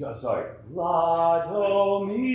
do sorry, la do.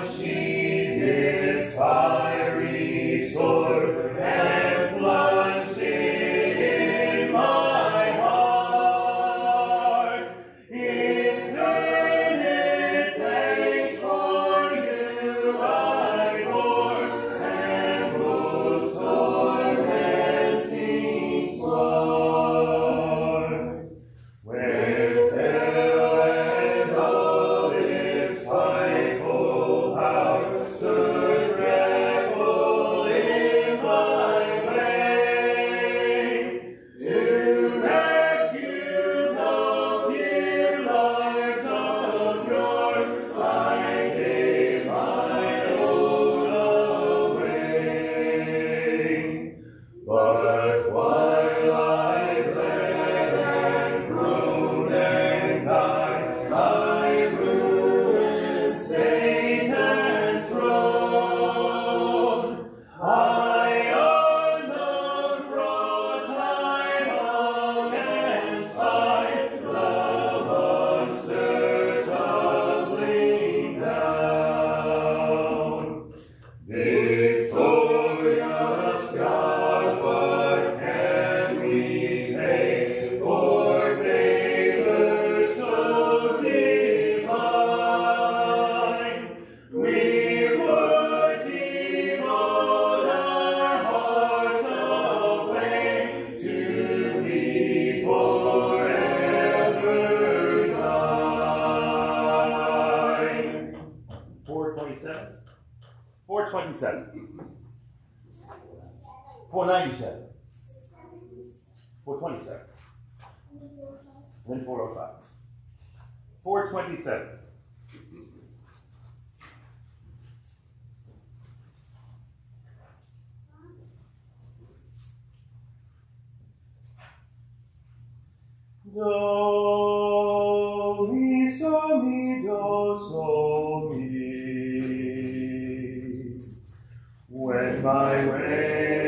she Four ninety-seven, four twenty-seven, Then 405. 427. Do mi so mi do so mi. When my way.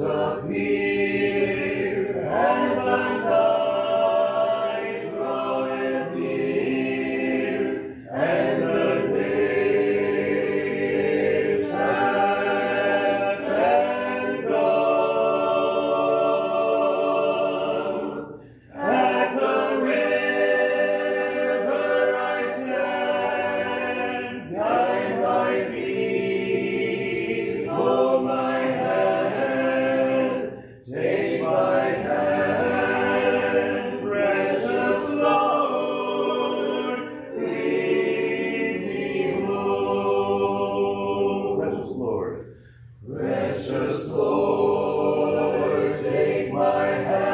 of me. my head.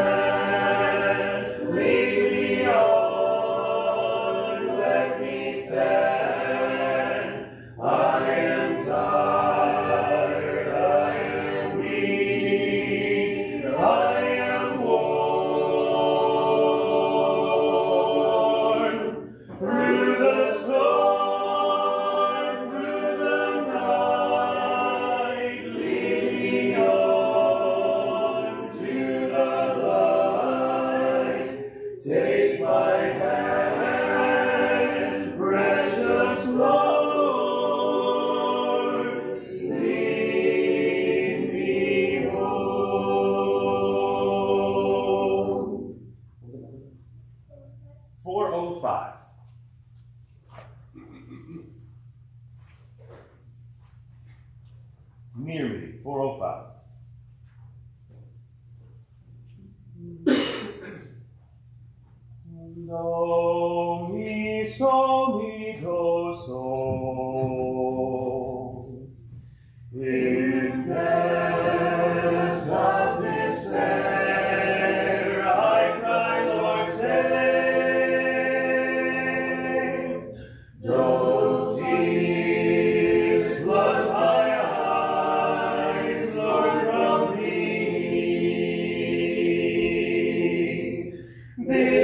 According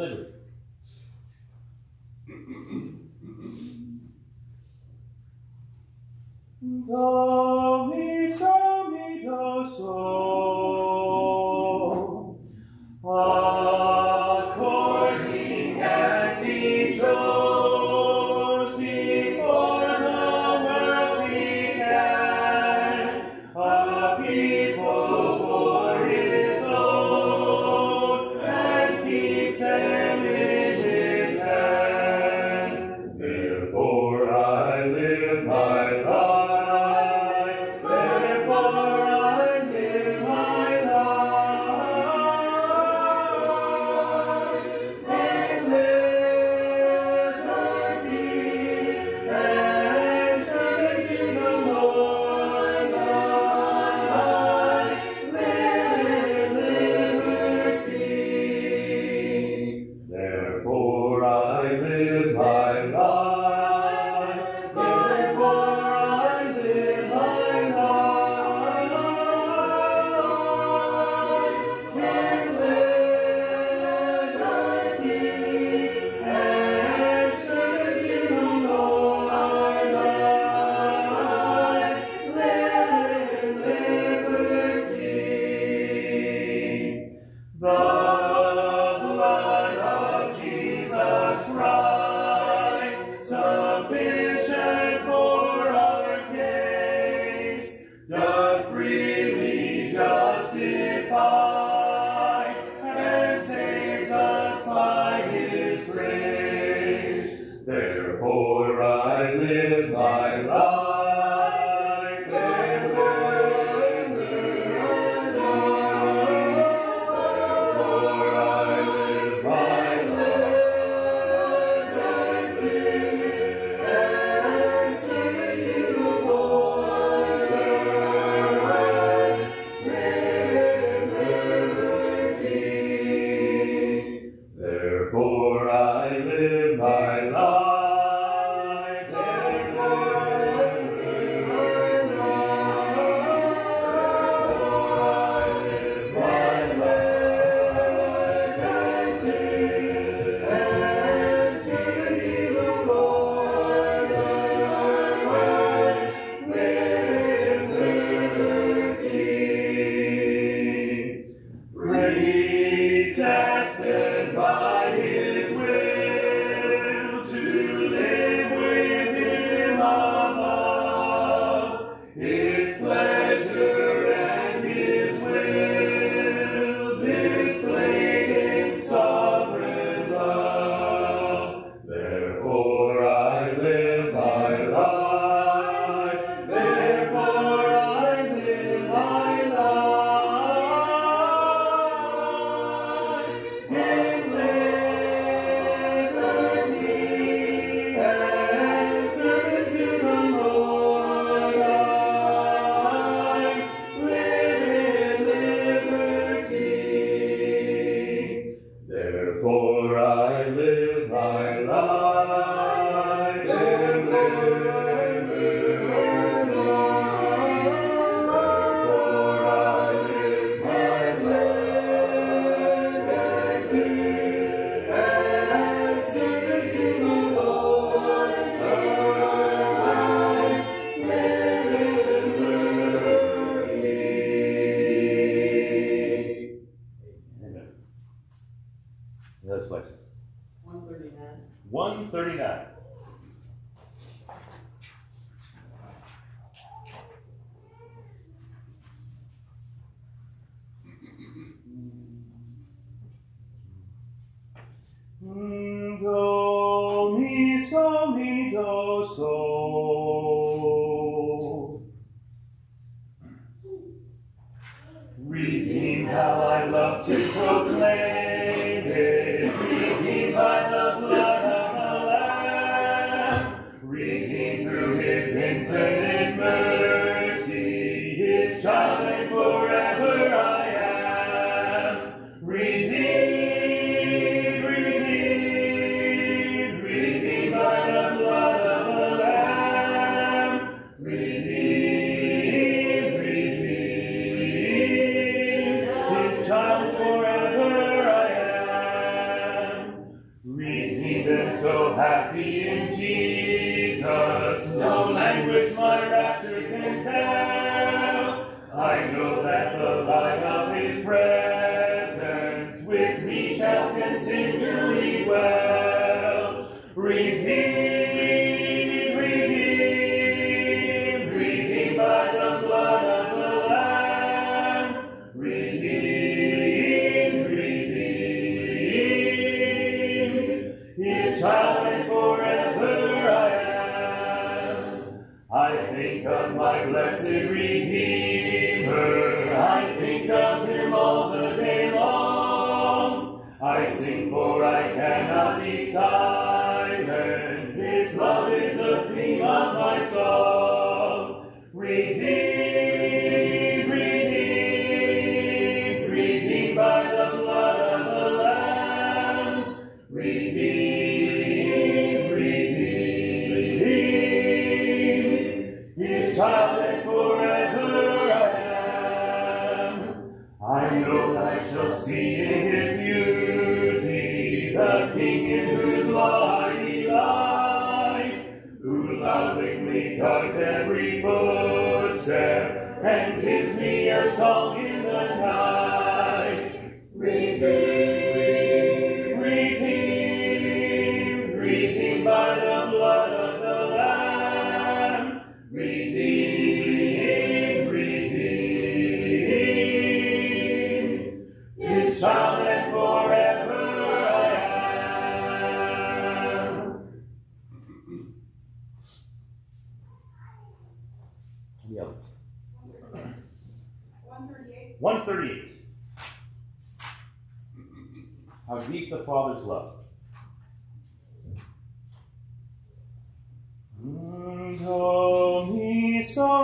as legislation? 139. 139. blessed Redeemer, I think of him all the day long. I sing for I cannot be silent. regards every footstep and gives me a song in so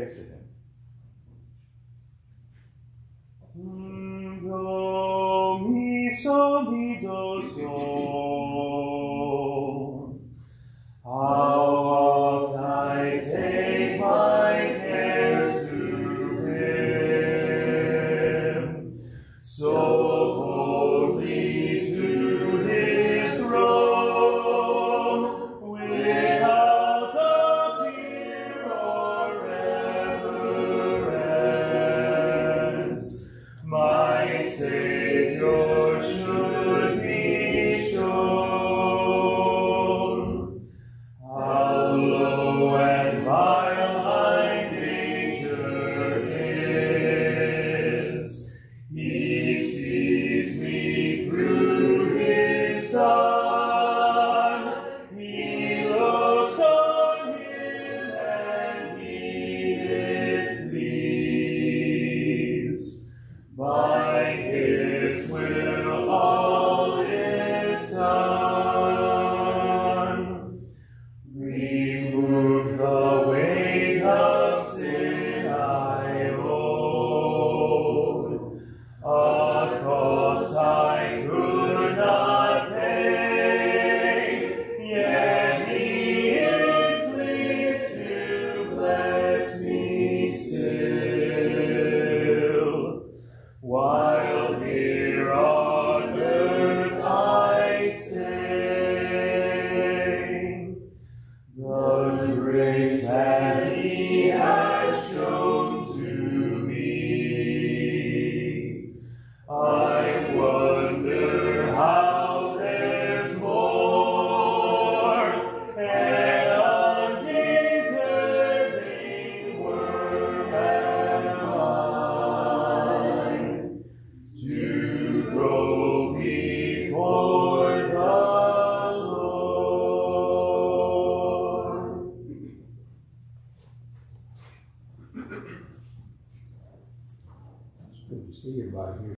cares to. Do mi solido son.